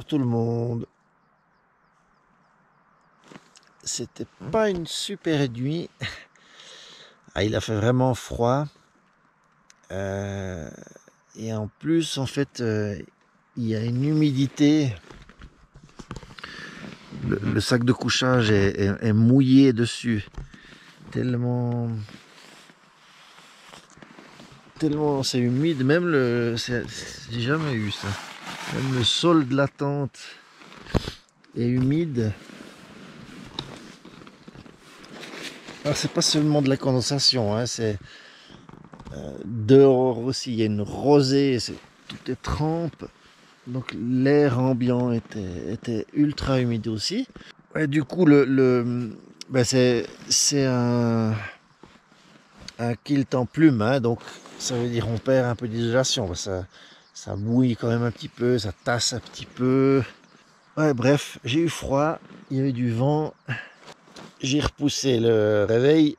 Tout le monde. C'était pas une super nuit. Ah, il a fait vraiment froid. Euh, et en plus, en fait, euh, il y a une humidité. Le, sac de couchage est, mouillé dessus. Tellement. Tellement c'est humide. Même le. J'ai jamais eu ça. Même le sol de la tente est humide. Alors c'est pas seulement de la condensation, hein, c'est euh, dehors aussi il y a une rosée, tout est trempe, donc l'air ambiant était, ultra humide aussi. Et du coup le, ben, c'est un, un kilt en plume, hein, donc ça veut dire on perd un peu d'isolation, ça mouille quand même un petit peu, ça tasse un petit peu. Ouais, bref, j'ai eu froid, il y avait du vent. J'ai repoussé le réveil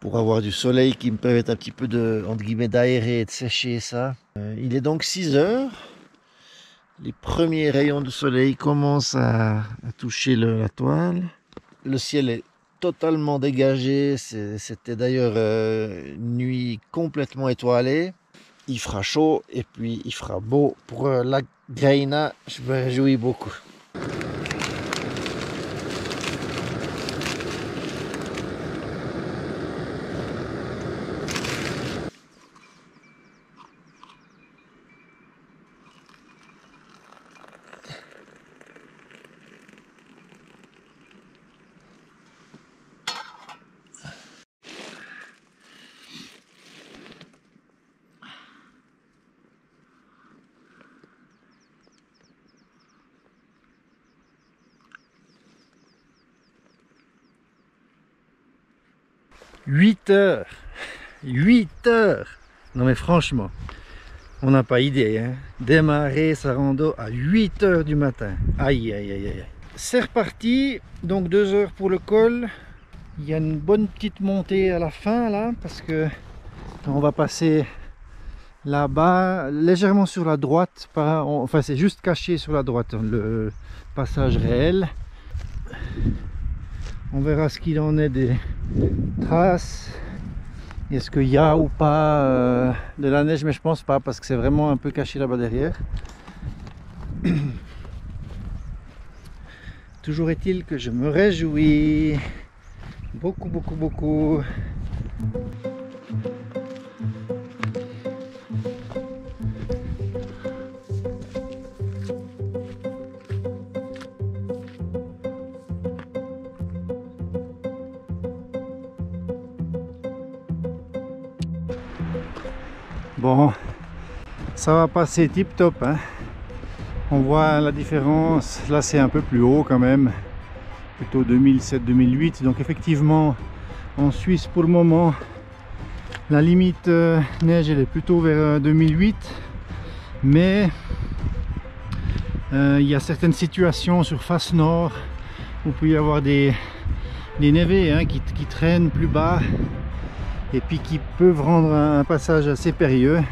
pour avoir du soleil qui me permette un petit peu de, entre guillemets, d'aérer et de sécher ça. Euh, il est donc 6 heures. Les premiers rayons de soleil commencent à, toucher la toile. Le ciel est totalement dégagé. C'était d'ailleurs euh, une nuit complètement étoilée il fera chaud et puis il fera beau. Pour euh, la Graina, je me réjouis beaucoup. 8 heures 8 heures Non mais franchement, on n'a pas idée. Hein. Démarrer sa rando à 8 heures du matin. Aïe, aïe, aïe, aïe. C'est reparti. Donc 2 heures pour le col. Il y a une bonne petite montée à la fin là, parce que on va passer là-bas, légèrement sur la droite. enfin, c'est juste caché sur la droite, le passage réel. On verra ce qu'il en est des traces. Est-ce qu'il y a ou pas euh, de la neige, mais je pense pas parce que c'est vraiment un peu caché là-bas derrière. Toujours est-il que je me réjouis beaucoup, beaucoup, beaucoup. Ça va passer tip top. Hein. On voit la différence. Là, c'est un peu plus haut quand même. Plutôt 2007-2008. Donc effectivement, en Suisse pour le moment, la limite euh, neige, elle est plutôt vers 2008. Euh, Mais euh, il y a certaines situations sur face nord où il peut y avoir des, des névés hein, qui, qui traînent plus bas et puis qui peuvent rendre un passage assez périlleux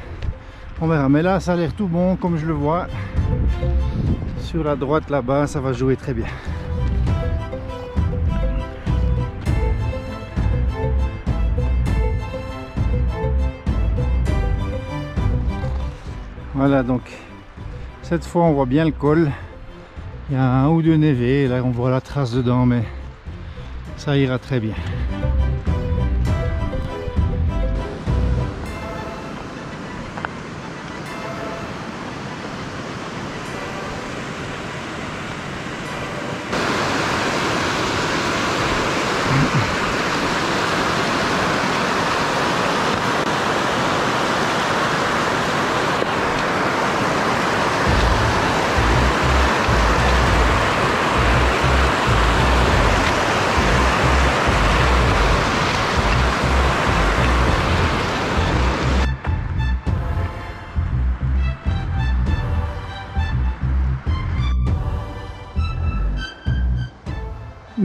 on verra. Mais là ça a l'air tout bon comme je le vois. Sur la droite là-bas ça va jouer très bien. Voilà donc cette fois on voit bien le col. Il y a un ou deux névés là on voit la trace dedans mais ça ira très bien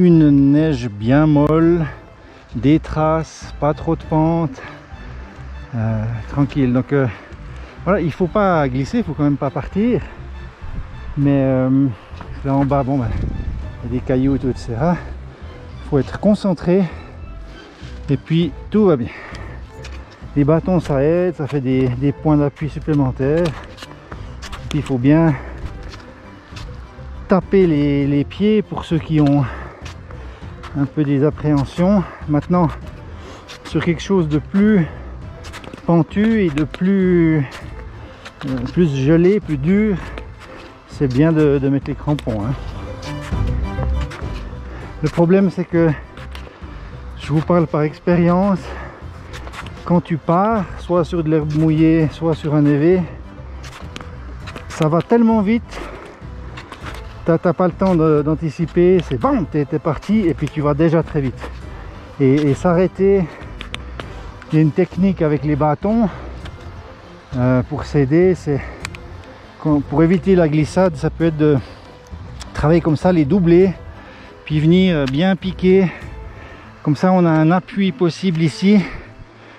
une neige bien molle, des traces, pas trop de pente, euh, tranquille. Donc euh, voilà, il faut pas glisser, il faut quand même pas partir. Mais euh, là en bas, bon, ben, il y a des cailloux, tout, etc. Faut être concentré. Et puis tout va bien. Les bâtons, ça aide, ça fait des, points d'appui supplémentaires. Et puis il faut bien taper les pieds pour ceux qui ont un peu des appréhensions. Maintenant, sur quelque chose de plus pentu et de plus, euh, plus gelé, plus dur, c'est bien de, mettre les crampons. hein. Le problème, c'est que je vous parle par expérience. Quand tu pars, soit sur de l'herbe mouillée, soit sur un évé, ça va tellement vite t'as pas le temps d'anticiper, c'est bam, t'es parti et puis tu vas déjà très vite. Et, s'arrêter, il y a une technique avec les bâtons euh, pour s'aider, c'est pour éviter la glissade, ça peut être de travailler comme ça, les doubler, puis venir euh, bien piquer. Comme ça, on a un appui possible ici,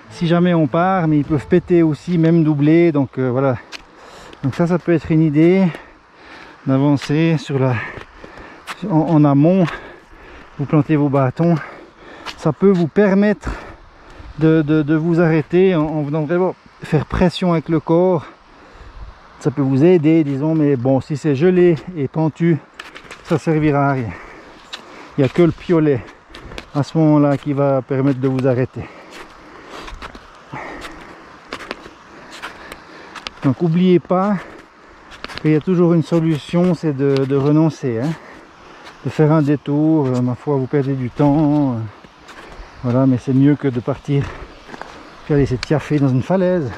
si jamais on part, mais ils peuvent péter aussi, même doubler, donc euh, voilà. Donc ça, ça peut être une idée d'avancer sur la en, amont. Vous plantez vos bâtons. Ça peut vous permettre de vous arrêter en, en venant vraiment faire pression avec le corps. Ça peut vous aider disons mais bon si c'est gelé et pentu ça servira à rien. Il n'y a que le piolet à ce moment là qui va permettre de vous arrêter. Donc n'oubliez pas il y a toujours une solution, c'est de, renoncer, hein. de faire un détour. Euh, ma foi, vous perdez du temps. euh, voilà, mais c'est mieux que de partir aller se tiaffer dans une falaise.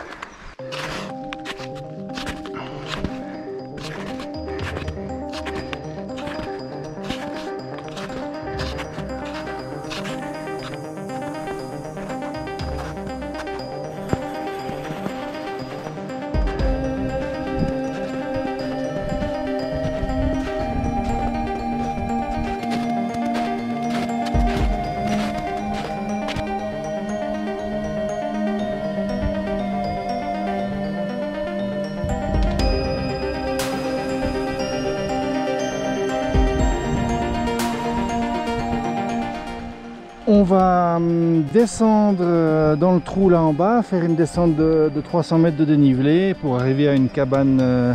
Là en bas, faire une descente de, de 300 mètres de dénivelé pour arriver à une cabane euh,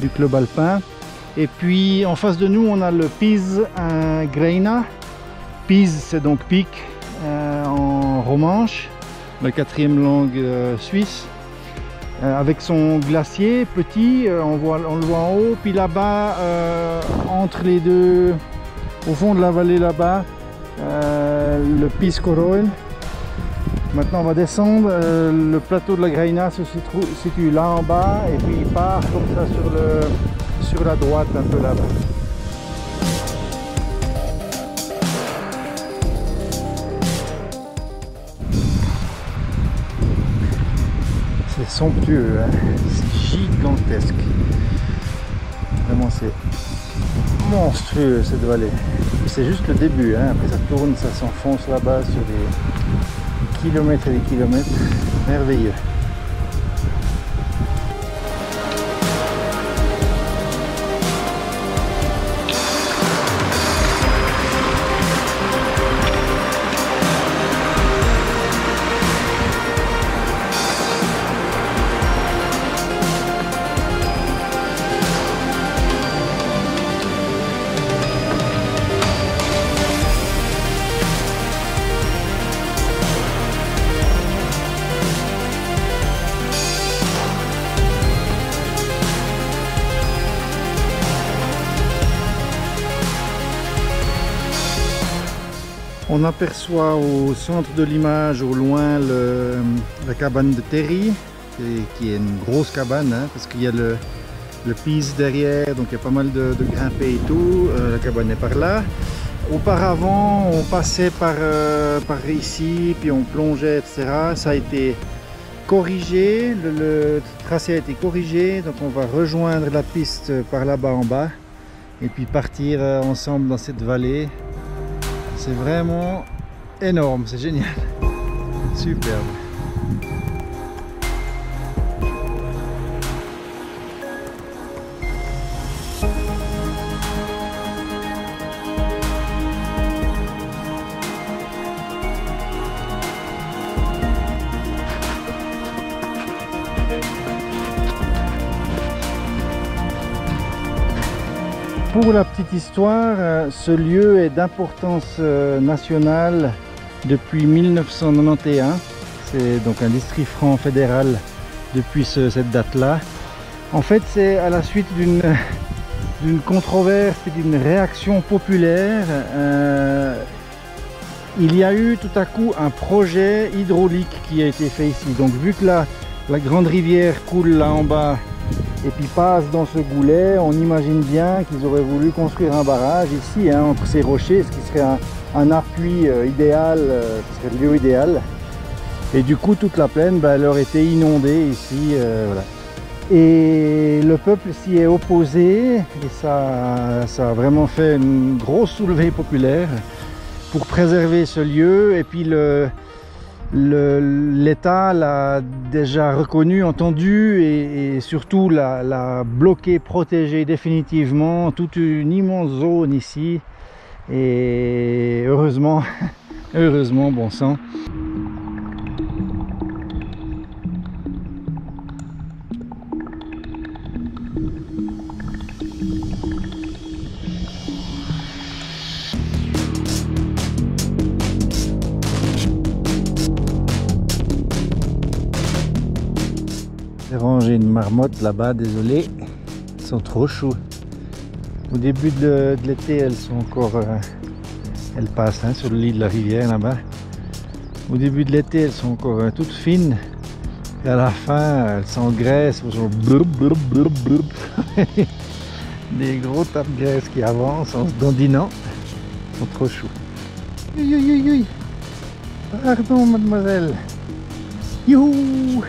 du club alpin. Et puis en face de nous, on a le Pise euh, Greina. Pise, c'est donc pic euh, en romanche, la quatrième langue euh, suisse. Avec son glacier petit, on, voit, on le voit en haut. Puis là-bas, entre les deux, au fond de la vallée là-bas, le Piscoroil. Maintenant on va descendre, euh, le plateau de la Graina se situe, là en bas et puis il part comme ça sur, le, sur la droite un peu là-bas. C'est somptueux, hein. c'est gigantesque. Vraiment c'est monstrueux cette vallée. C'est juste le début, hein. après ça tourne, ça s'enfonce là-bas sur des kilomètres et des kilomètres. Merveilleux. On aperçoit au centre de l'image, au loin, la cabane de Terry, qui- est une grosse cabane, hein, parce qu'il y a le, le piste derrière, donc il y a pas mal de, de grimpés et tout. Euh, la cabane est par là. Auparavant, on passait par, euh, ici, puis on plongeait, etc. Ça a été corrigé, le, le tracé a été corrigé, donc on va rejoindre la piste par là-bas en bas, et puis partir euh, ensemble dans cette vallée. C'est vraiment énorme, c'est génial. Superbe. Euh, ce lieu est d'importance euh, nationale depuis 1991. C'est donc un district franc fédéral depuis ce- cette date-là. En fait, c'est à la suite d'une controverse et d'une réaction populaire. euh, il y a eu tout à coup un projet hydraulique qui a été fait ici. Donc vu que la grande rivière coule là en bas et puis passe dans ce goulet, on imagine bien qu'ils auraient voulu construire un barrage ici hein, entre ces rochers, ce qui serait un, appui euh, idéal, euh, ce serait le lieu idéal. Et du coup toute la plaine bah, elle aurait inondée ici. euh. Et le peuple s'y est opposé et ça, a vraiment fait une grosse soulevée populaire pour préserver ce lieu et puis le- l'État l'a déjà reconnu, entendu et, surtout l'a, l'a bloqué, protégé définitivement toute une immense zone ici et heureusement, heureusement bon sang. Rangé une marmotte là-bas, désolé. Elles sont trop chauds. Au début de, l'été, elles sont encore. euh, elles passent hein, sur le lit de la rivière là-bas. Au début de l'été, elles sont encore euh, toutes fines. Et à la fin, elles s'engraissent. elles. Des gros tas de graisse qui avancent en se dandinant. Ils sont trop aïe. Pardon, mademoiselle. Youhou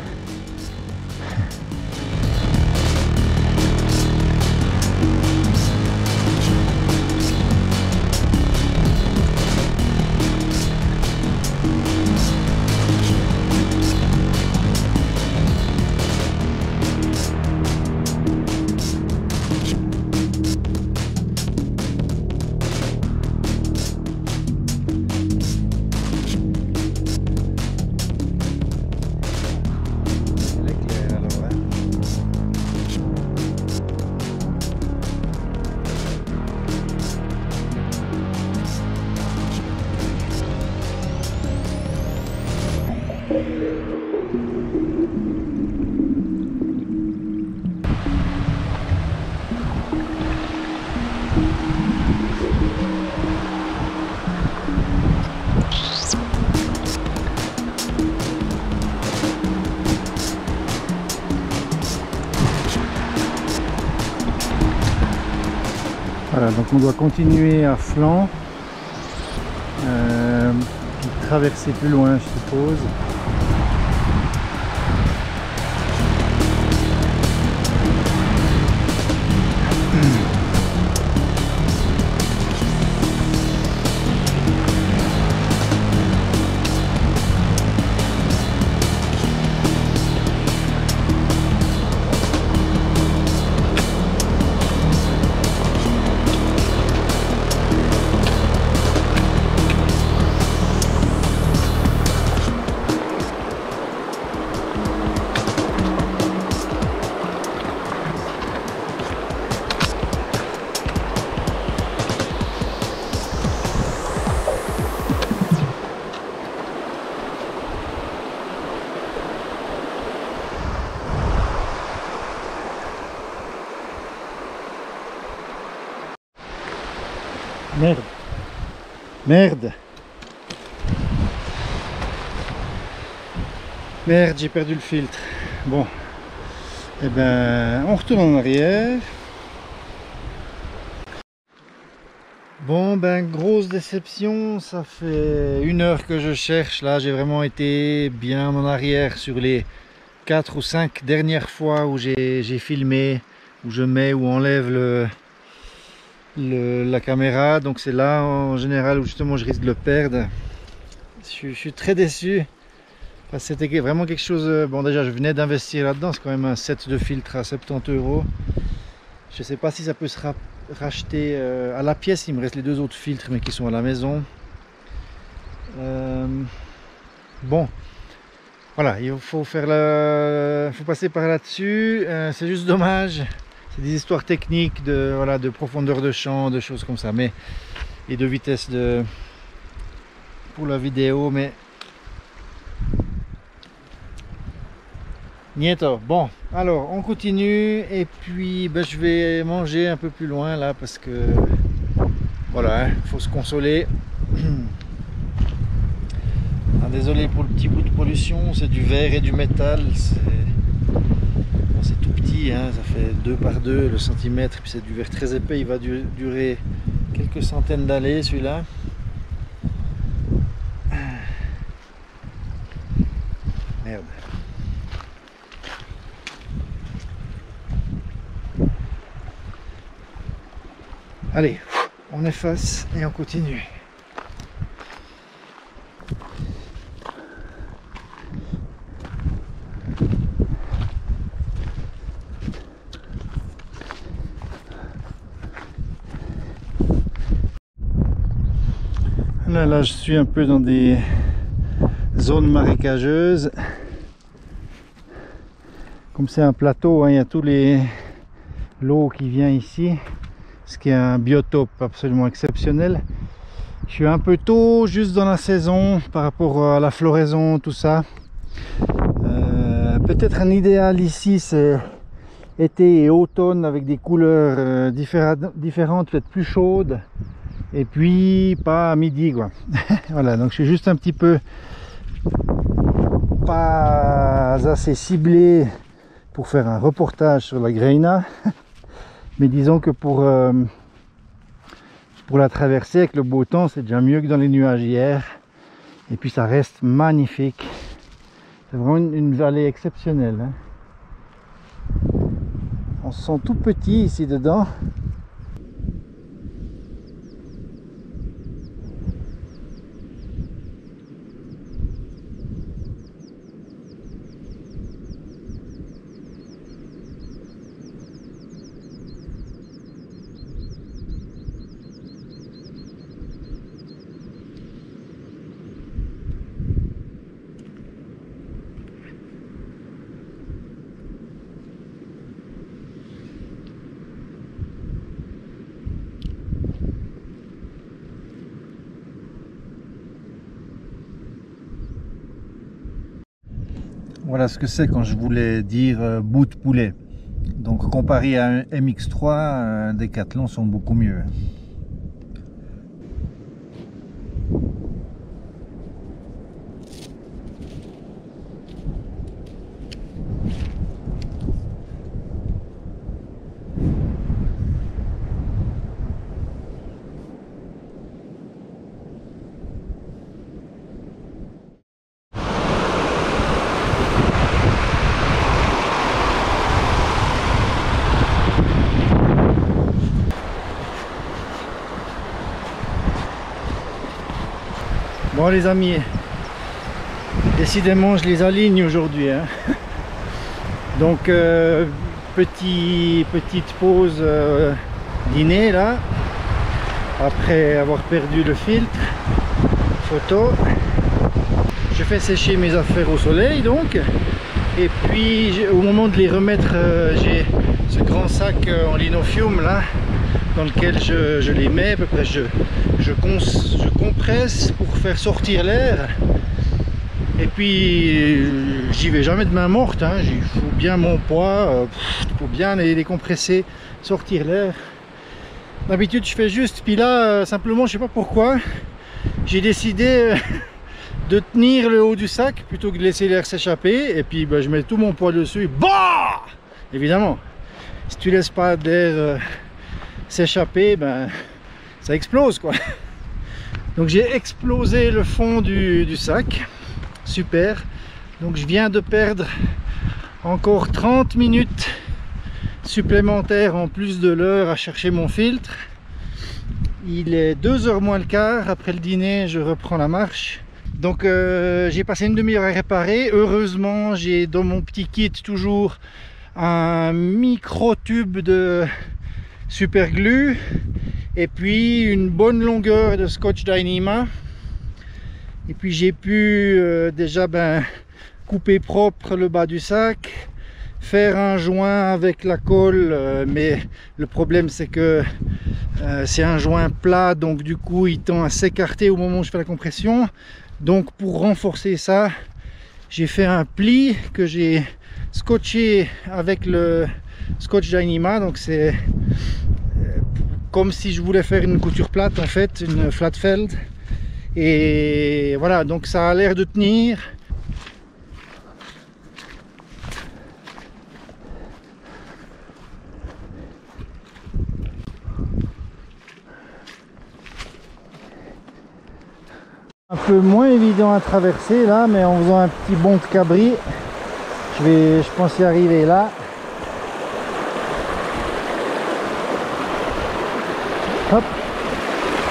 on doit continuer à flanc, euh, traverser plus loin, je suppose. Merde. Merde, j'ai perdu le filtre. Bon. Eh ben, on retourne en arrière. Bon, ben, grosse déception. Ça fait une heure que je cherche. Là, j'ai vraiment été bien en arrière sur les 4 ou 5 dernières fois où j'ai filmé, où je mets ou enlève le, la caméra. Donc c'est là en général où justement je risque de le perdre. Je, suis- très déçu. C'était vraiment quelque chose. euh, Bon, déjà, je venais d'investir là-dedans. C'est quand même un set de filtres à 70 euros. Je sais pas si ça peut se ra- racheter euh, à la pièce. Il me reste les deux autres filtres, mais qui sont à la maison. Euh, bon, voilà, il faut faire la... faut passer par là-dessus. C'est juste dommage c'est des histoires techniques de, voilà, de profondeur de champ, de choses comme ça, mais et de vitesse de pour la vidéo, mais Nieto. Bon, alors on continue et puis ben, je vais manger un peu plus loin là parce que voilà, il faut se consoler. Ah, désolé pour le petit bout de pollution, c'est du verre et du métal. C'est tout petit, hein, ça fait 2 par 2 le centimètre, puis c'est du verre très épais, il va durer quelques centaines d'années celui-là. Merde. Allez, on efface et on continue. Là, je suis un peu dans des zones marécageuses. Comme c'est un plateau, hein, il y a tous les l'eau qui vient ici ce qui est un biotope absolument exceptionnel. Je suis un peu tôt, juste dans la saison, par rapport à la floraison, tout ça. Euh, peut-être un idéal ici, c'est été et automne avec des couleurs euh, différentes, peut-être plus chaudes. Et puis pas à midi, quoi. voilà, donc je suis juste un petit peu pas assez ciblé pour faire un reportage sur la Greina. Mais disons que pour, euh, la traversée avec le beau temps, c'est déjà mieux que dans les nuages hier. Et puis ça reste magnifique. C'est vraiment une, vallée exceptionnelle. Hein. On se sent tout petit ici dedans. Voilà ce que c'est quand je voulais dire euh, bout de poulet. Donc comparé à un MX3, un Decathlon sont beaucoup mieux. Bon les amis, décidément je les aligne aujourd'hui. Hein. Donc euh, petit, petite pause euh, dîner là, après avoir perdu le filtre photo. Je fais sécher mes affaires au soleil donc. Et puis au moment de les remettre, euh, j'ai ce grand sac en linofium là dans lequel je, les mets, à peu près je, je, pour faire sortir l'air. Et puis j'y vais jamais de main morte, hein. il faut bien mon poids euh, pour bien les, compresser, sortir l'air. D'habitude je fais juste, puis là euh, simplement je sais pas pourquoi, j'ai décidé euh, de tenir le haut du sac plutôt que de laisser l'air s'échapper et puis bah, je mets tout mon poids dessus et bah évidemment si tu laisses pas d'air s'échapper, ben, ça explose quoi. Donc j'ai explosé le fond du, sac. Super. Donc je viens de perdre encore 30 minutes supplémentaires en plus de l'heure à chercher mon filtre. Il est 2h moins le quart. Après le dîner, je reprends la marche. Donc euh, j'ai passé une demi-heure à réparer. Heureusement, j'ai dans mon petit kit toujours un micro tube de super glue et puis une bonne longueur de scotch Dyneema et puis j'ai pu euh, déjà ben, couper propre le bas du sac faire un joint avec la colle, euh, mais le problème c'est que euh, c'est un joint plat, donc du coup il tend à s'écarter au moment où je fais la compression. Donc pour renforcer ça, j'ai fait un pli que j'ai scotché avec le scotch d'Anima, donc c'est comme si je voulais faire une couture plate en fait, une flatfeld. Et voilà, donc ça a l'air de tenir. Un peu moins évident à traverser là, mais en faisant un petit bond de cabri, je vais, je pense y arriver là. Hop.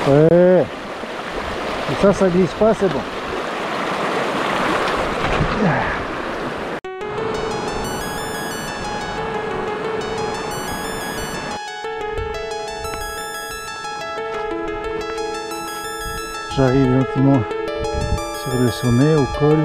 Ouais. Et ça, ça glisse pas, c'est bon. J'arrive gentiment sur le sommet, au col.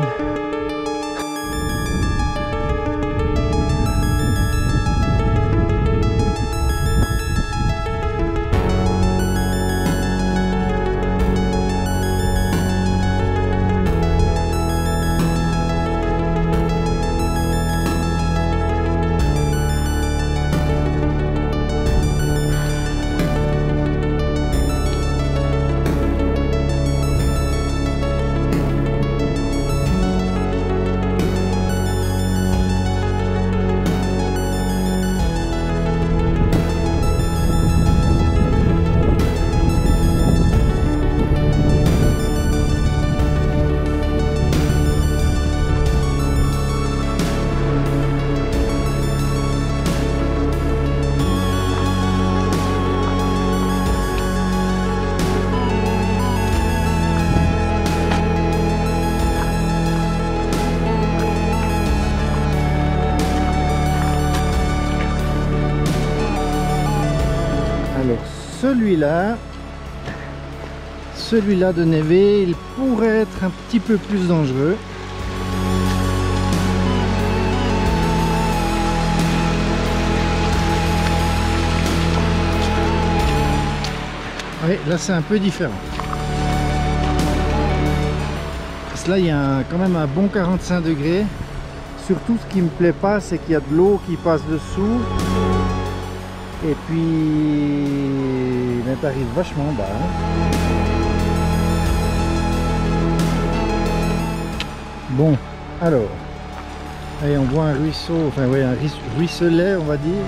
celui-là, celui-là de Neve, il pourrait être un petit peu plus dangereux. Oui, là c'est un peu différent. Là il y a quand même un bon 45 degrés. Surtout ce qui me plaît pas, c'est qu'il y a de l'eau qui passe dessous. Et puis, ben, t'arrives vachement bas. hein. Bon, alors, allez, on voit un ruisseau, enfin ouais, un ruis- ruisselet, on va dire.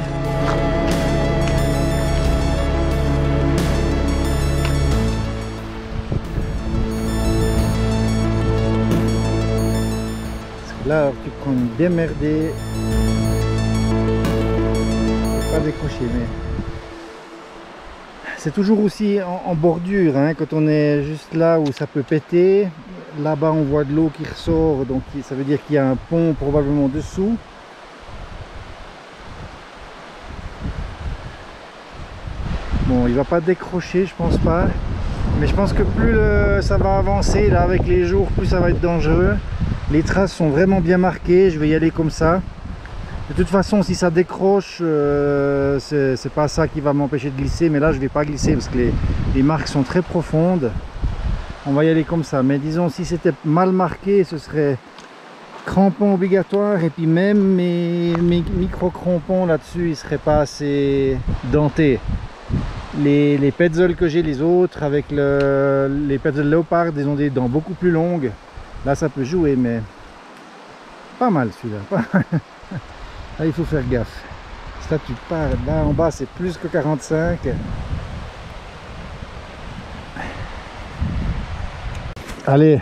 Là, tu prends une démerdée. Pas décroché, mais c'est toujours aussi en, bordure, hein, quand on est juste là où ça peut péter. Là-bas, on voit de l'eau qui ressort, donc ça veut dire qu'il y a un pont probablement dessous. Bon, il va pas décrocher, je pense pas. Mais je pense que plus le- ça va avancer là avec les jours, plus ça va être dangereux. Les traces sont vraiment bien marquées, je vais y aller comme ça. De toute façon, si ça décroche, euh, c'est pas ça qui va m'empêcher de glisser. Mais là, je vais pas glisser parce que les, marques sont très profondes. On va y aller comme ça. Mais disons, si c'était mal marqué, ce serait crampon obligatoire. Et puis même mes, micro-crampons là-dessus, ils seraient pas assez dentés. Les, les Petzl que j'ai, les autres, avec le, les Petzl Léopard, ils ont des dents beaucoup plus longues. Là, ça peut jouer, mais pas mal celui-là. Là, il faut faire gaffe. Ça, tu pars là en bas, c'est plus que 45. Allez,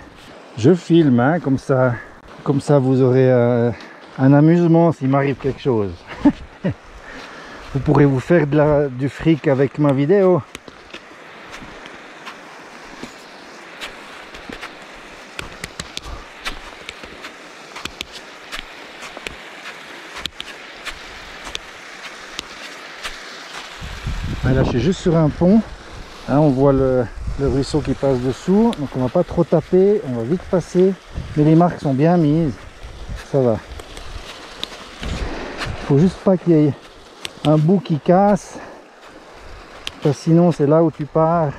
je filme, hein, comme ça, comme ça vous aurez euh, un amusement s'il m'arrive quelque chose. vous pourrez vous faire du fric avec ma vidéo. Je suis juste sur un pont. Hein, on voit le, ruisseau qui passe dessous. Donc on va pas trop taper, on va vite passer. Mais les marques sont bien mises. Ça va. faut juste pas qu'il y ait un bout qui casse. Parce que sinon c'est là où tu pars.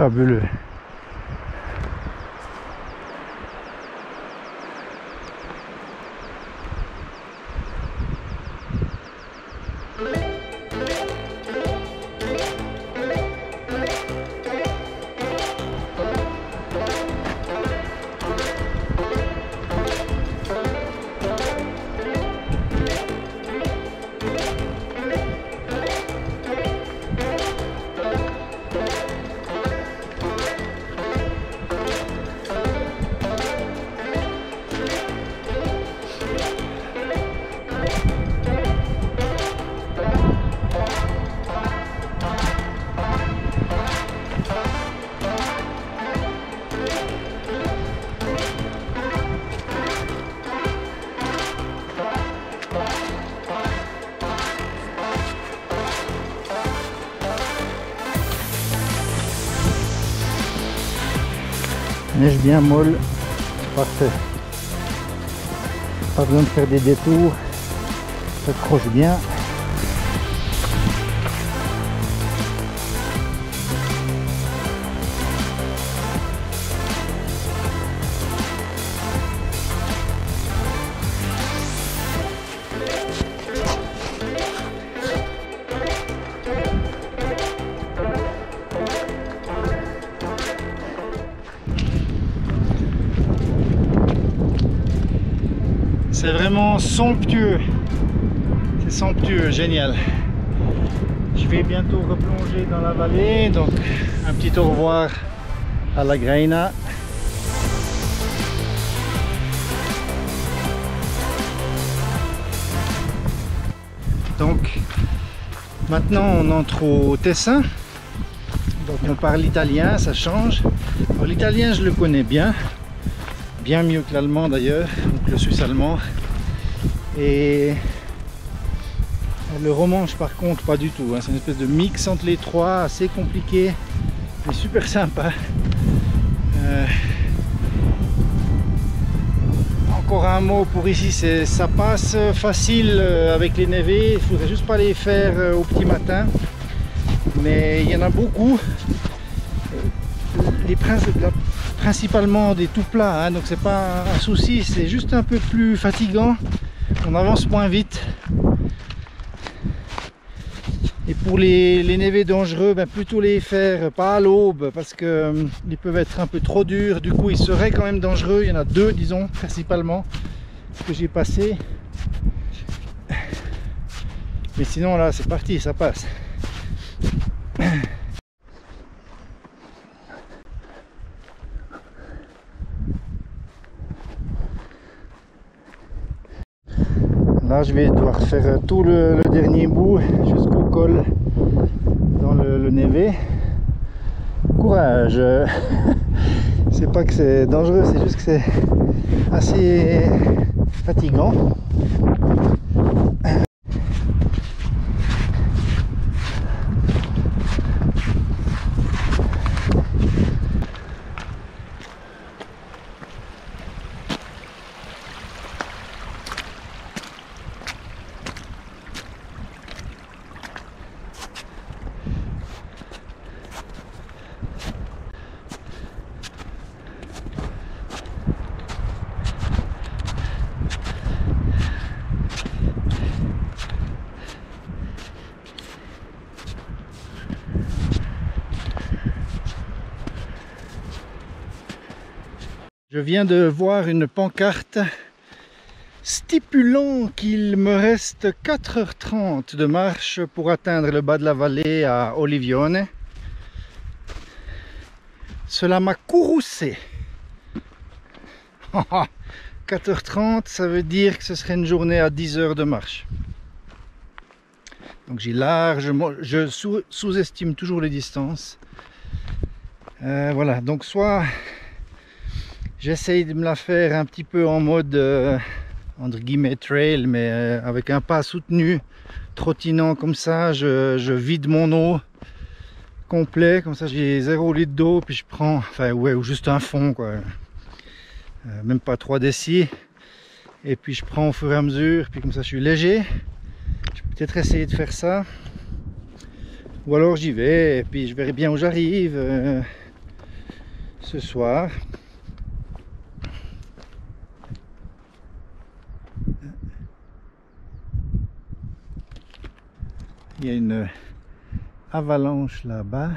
Fabuleux. Neige bien molle, parfait. Pas besoin de faire des détours, ça accroche bien. Somptueux. C'est somptueux, génial. Je vais bientôt replonger dans la vallée, donc un petit au revoir à la Graina. Donc maintenant on entre au Tessin. Donc on parle italien, ça change. L'italien je le connais bien, bien mieux que l'allemand d'ailleurs, donc le suisse allemand. Et le romanche par contre pas du tout, hein. c'est une espèce de mix entre les trois, assez compliqué, mais super sympa. Euh, Encore un mot pour ici, c'est ça passe facile euh, avec les névés, il faudrait juste pas les faire euh, au petit matin. Mais il y en a beaucoup. Les principalement des tout plats, hein, donc c'est pas un souci, c'est juste un peu plus fatigant. On avance moins vite. Et pour les, les névés dangereux, ben plutôt les faire pas à l'aube parce que euh, ils peuvent être un peu trop durs. Du coup, ils seraient quand même dangereux. Il y en a deux, disons, principalement que j'ai passé. Mais sinon, là, c'est parti, ça passe. Je vais devoir faire tout le, dernier bout jusqu'au col dans le, le. Courage C'est pas que c'est dangereux, c'est juste que c'est assez fatigant. Viens de voir une pancarte stipulant qu'il me reste 4h30 de marche pour atteindre le bas de la vallée à Olivione. Cela m'a courroucé. 4h30, ça veut dire que ce serait une journée à 10 heures de marche. Donc j'ai largement, je sous- sous-estime toujours les distances. Euh, voilà, donc soit J'essaye de me la faire un petit peu en mode euh, entre guillemets trail, mais euh, avec un pas soutenu, trottinant comme ça, je, vide mon eau complet, comme ça j'ai 0 litre d'eau, puis je prends, enfin ouais, ou juste un fond quoi, Euh, même pas 3 décis, et puis je prends au fur et à mesure, puis comme ça je suis léger. Je peux peut-être essayer de faire ça, ou alors j'y vais, et puis je verrai bien où j'arrive ce soir. Il y a une avalanche là-bas.